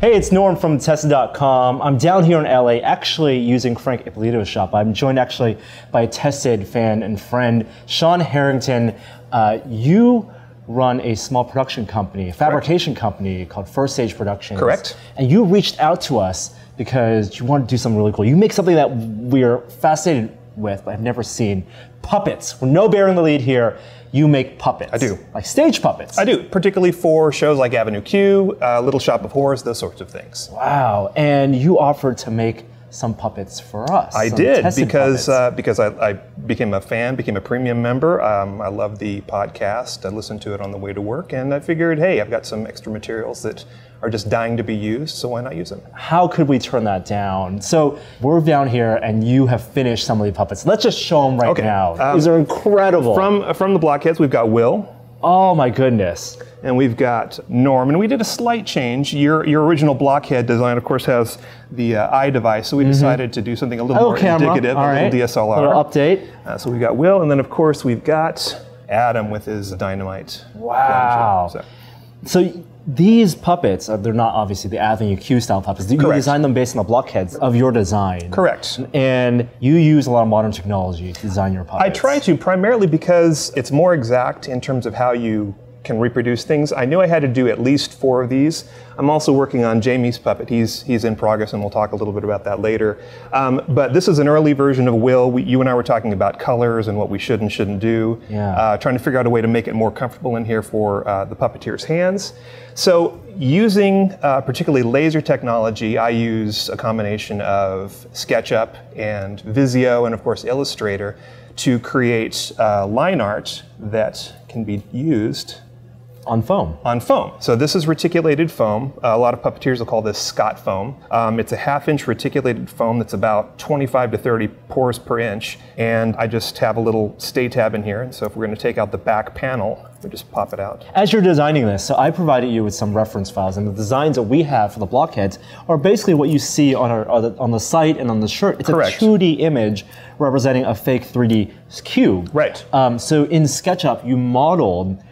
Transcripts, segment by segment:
Hey, it's Norm from Tested.com. I'm down here in LA, actually using Frank Ippolito's shop. I'm joined actually by a Tested fan and friend, Sean Harrington. Uh, you run a small production company, a fabrication company called First Stage Productions. Correct. And you reached out to us because you want to do something really cool. You make something that we're fascinated with, but I've never seen puppets. No bearing the lead here. You make puppets. I do. Like stage puppets. I do, particularly for shows like Avenue Q, uh, Little Shop of Horrors, those sorts of things. Wow. And you offered to make some puppets for us. I did because uh, because I, I became a fan, became a premium member. Um, I love the podcast. I listened to it on the way to work, and I figured, hey, I've got some extra materials that are just dying to be used, so why not use them? how could we turn that down? So we're down here, and you have finished some of the puppets. Let's just show them right Okay, now. um, These are incredible. From from the blockheads, we've got Will, oh my goodness. and we've got Norm, and we did a slight change. Your your original blockhead design, of course, has the uh, eye device, so we decided to do something a little Oh, more camera. indicative, All a right. little DSLR. Little update. Uh, so we've got Will, and then of course we've got Adam with his dynamite. Wow. So- So these puppets, they're not obviously the Avenue Q style puppets. You Correct. designed them based on the blockheads of your design. Correct. And you use a lot of modern technology to design your puppets. I try to primarily because it's more exact in terms of how you can reproduce things. I knew I had to do at least four of these. I'm also working on Jamie's puppet. He's he's in progress, and we'll talk a little bit about that later. Um, but this is an early version of Will. We, you and I were talking about colors and what we should and shouldn't do. Yeah. Uh, trying to figure out a way to make it more comfortable in here for uh, the puppeteer's hands. So using uh, particularly laser technology, I use a combination of SketchUp and Visio, and of course Illustrator, to create uh, line art that can be used on foam. on foam. So this is reticulated foam. Uh, a lot of puppeteers will call this Scott foam. Um, it's a half-inch reticulated foam that's about 25 to 30 pores per inch, and I just have a little stay tab in here. And so if we're going to take out the back panel, we just pop it out. As you're designing this, so I provided you with some reference files, and the designs that we have for the blockheads are basically what you see on our on the, on the site and on the shirt. It's Correct. a 2D image representing a fake 3D cube. Right. Um, so in SketchUp, you modeled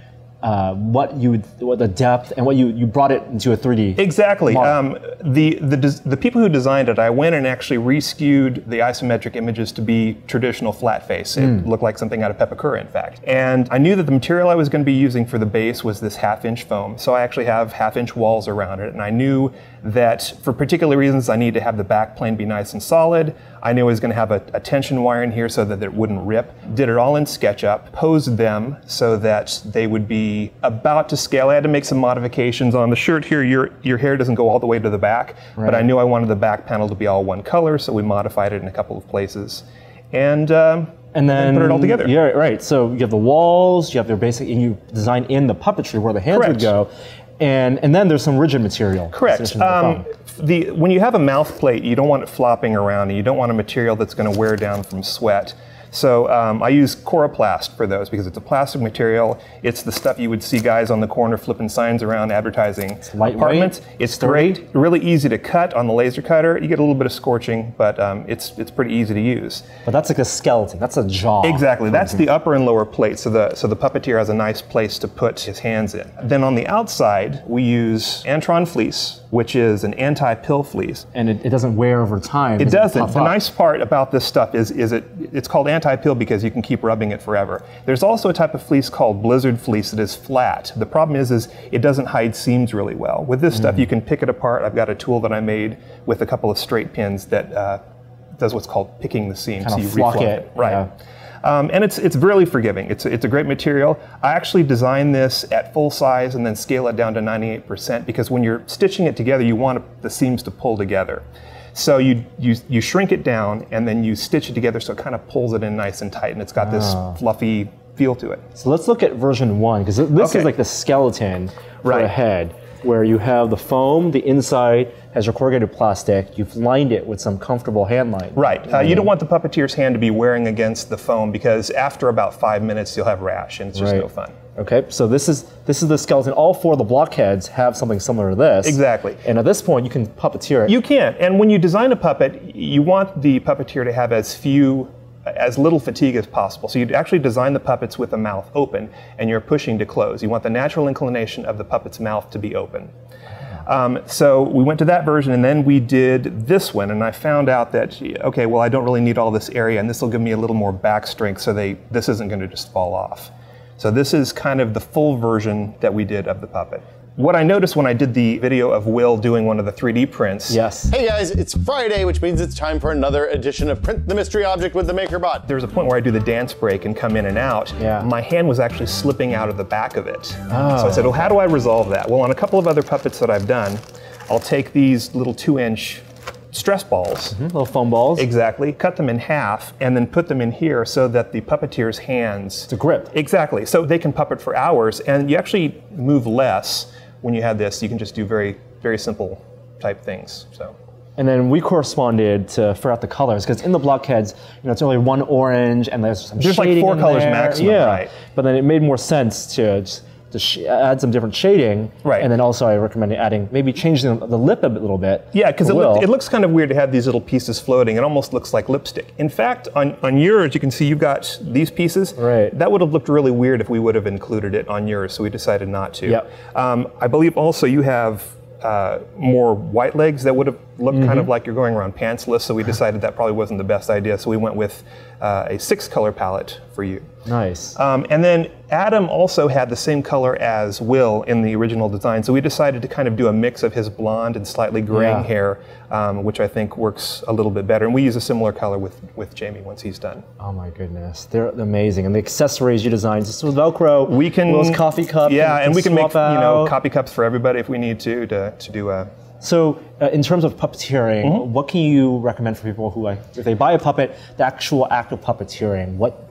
uh, what you what the depth and what you you brought it into a 3D. Exactly. Um, the, the the people who designed it, I went and actually reskewed the isometric images to be traditional flat face. It looked like something out of Pepakura, in fact. And I knew that the material I was going to be using for the base was this half inch foam. So I actually have half inch walls around it. And I knew that for particular reasons, I need to have the back plane be nice and solid. I knew I was going to have a, a tension wire in here so that it wouldn't rip. Did it all in SketchUp, posed them so that they would be about to scale. I had to make some modifications on the shirt here. Your, your hair doesn't go all the way to the back, but I knew I wanted the back panel to be all one color, so we modified it in a couple of places. And, um, and then put it all together. Yeah, right. So you have the walls, you have their basic, and you design in the puppetry where the hands would go, and and then there's some rigid material. Correct. Um, the, when you have a mouth plate, you don't want it flopping around, and you don't want a material that's going to wear down from sweat. So um, I use Coroplast for those because it's a plastic material. It's the stuff you would see guys on the corner flipping signs around advertising lightweight, apartments. It's great, really easy to cut on the laser cutter. You get a little bit of scorching, but um, it's it's pretty easy to use. But that's like a skeleton. That's a jaw. Exactly. That's the upper and lower plate. So the so the puppeteer has a nice place to put his hands in. Then on the outside, we use Antron fleece, which is an anti-pill fleece. And it, it doesn't wear over time. It doesn't. puff The nice part about this stuff is, is it it's called anti-pill because you can keep rubbing it forever. There's also a type of fleece called blizzard fleece that is flat. The problem is is it doesn't hide seams really well. With this Mm. stuff, you can pick it apart. I've got a tool that I made with a couple of straight pins that uh, does what's called picking the seam. Kinda you flock reflow it, Right. yeah. Um, and it's it's really forgiving. It's it's a great material. I actually designed this at full size and then scale it down to 98% because when you're stitching it together, you want the seams to pull together. So you, you you shrink it down and then you stitch it together so it kind of pulls it in nice and tight and it's got this fluffy feel to it. So let's look at version one because this Okay. is like the skeleton for a Right. head, where you have the foam. The inside has your corrugated plastic. You've lined it with some comfortable hand line. Right. Uh, you don't want the puppeteer's hand to be wearing against the foam because after about five minutes you'll have rash and it's just Right. no fun. Okay, so this is this is the skeleton. All four of the blockheads have something similar to this. Exactly. And at this point, you can puppeteer it. You can. And when you design a puppet, you want the puppeteer to have as few, as little fatigue as possible. So you actually design the puppets with the mouth open and you're pushing to close. You want the natural inclination of the puppet's mouth to be open. Um, so we went to that version, and then we did this one, and I found out that okay, well, I don't really need all this area, and this will give me a little more back strength, so they this isn't going to just fall off. So this is kind of the full version that we did of the puppet. What I noticed when I did the video of Will doing one of the 3D prints. Yes. Hey guys, it's Friday, which means it's time for another edition of Print the Mystery Object with the MakerBot. There's a point where I do the dance break and come in and out. Yeah. My hand was actually slipping out of the back of it. Oh. So I oh. said, well, how do I resolve that? Well, on a couple of other puppets that I've done, I'll take these little two inch stress balls. Mm-hmm, little foam balls. Exactly. Cut them in half and then put them in here so that the puppeteer's hands. A grip. Exactly. So they can puppet for hours and you actually move less when you have this. You can just do very, very simple type things. So. And then we corresponded to figure out the colors because in the blockheads, you know, it's only one orange and there's some There's like four colors there. maximum, yeah. right. But then it made more sense to just to sh- add some different shading. Right. And then also I recommend adding maybe changing the, the lip a little bit. Yeah, because it, look, it looks kind of weird to have these little pieces floating. It almost looks like lipstick. In fact, on, on yours, you can see you've got these pieces. Right. That would have looked really weird if we would have included it on yours, so we decided not to. Yep. Um, I believe also you have uh, more white legs that would have looked kind of like you're going around pantsless, so we decided that probably wasn't the best idea, so we went with uh, a six color palette for you. nice. Um, and then Adam also had the same color as Will in the original design, so we decided to kind of do a mix of his blonde and slightly graying Yeah. hair, um, which I think works a little bit better. And we use a similar color with, with Jamie once he's done. oh my goodness, they're amazing. And the accessories you designed, just with Velcro. We can Will's coffee cup. yeah, and we can make you know copy cups for everybody if we need to to, to do a. So, uh, in terms of puppeteering, Mm-hmm. what can you recommend for people who, like, if they buy a puppet, the actual act of puppeteering? What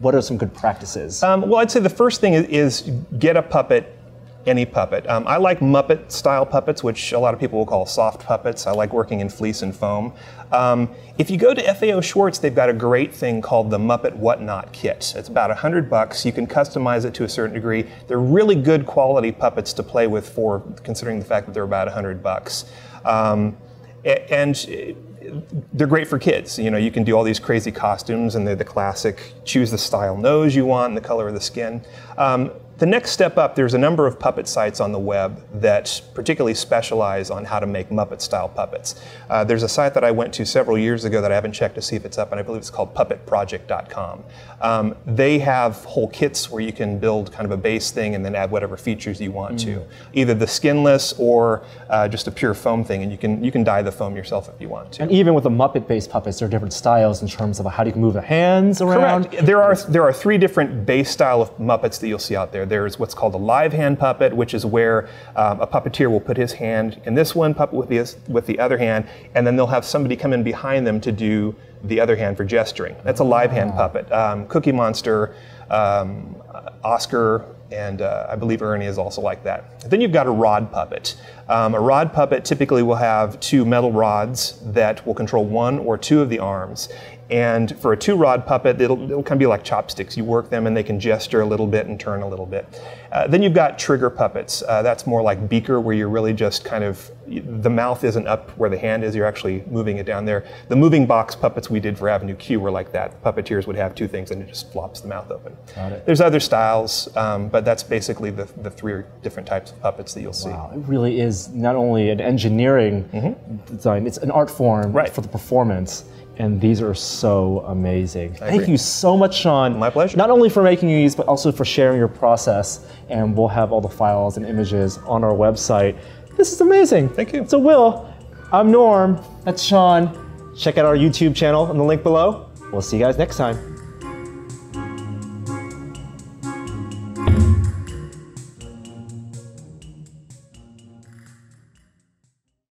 what are some good practices? Um, well, I'd say the first thing is, is get a puppet, any puppet. Um, I like Muppet style puppets, which a lot of people will call soft puppets. I like working in fleece and foam. Um, if you go to FAO Schwarz, they've got a great thing called the Muppet Whatnot Kit. It's about 100 bucks. You can customize it to a certain degree. They're really good quality puppets to play with for considering the fact that they're about 100 bucks. Um, and uh, they're great for kids. You know, you can do all these crazy costumes, and they're the classic choose the style nose you want and the color of the skin. Um, the next step up, there's a number of puppet sites on the web that particularly specialize on how to make Muppet style puppets. Uh, there's a site that I went to several years ago that I haven't checked to see if it's up, and I believe it's called puppetproject.com. Um, they have whole kits where you can build kind of a base thing and then add whatever features you want to, either the skinless or uh, just a pure foam thing, and you can you can dye the foam yourself if you want to. and even with the Muppet-based puppets, there are different styles in terms of how do you move the hands around. Correct. There are there are three different base style of Muppets that you'll see out there. There's what's called a live hand puppet, which is where um, a puppeteer will put his hand in this one puppet with the with the other hand, and then they'll have somebody come in behind them to do the other hand for gesturing. That's a live hand puppet. Um, Cookie Monster, um, Oscar. And uh, I believe Ernie is also like that. Then you've got a rod puppet. Um, a rod puppet typically will have two metal rods that will control one or two of the arms. And for a two rod puppet, it'll, it'll kind of be like chopsticks. You work them and they can gesture a little bit and turn a little bit. Uh, then you've got trigger puppets. Uh, that's more like Beaker, where you're really just kind of, the mouth isn't up where the hand is, you're actually moving it down there. The moving box puppets we did for Avenue Q were like that. Puppeteers would have two things and it just flops the mouth open. Got it. There's other styles, um, but that's basically the, the three different types of puppets that you'll see. Wow, it really is not only an engineering design, it's an art form Mm-hmm. Right. for the performance. And these are so amazing. Thank you so much, Sean. My pleasure. Not only for making these, but also for sharing your process. And we'll have all the files and images on our website. This is amazing. Thank you. So, Will, I'm Norm. That's Sean. Check out our YouTube channel in the link below. We'll see you guys next time.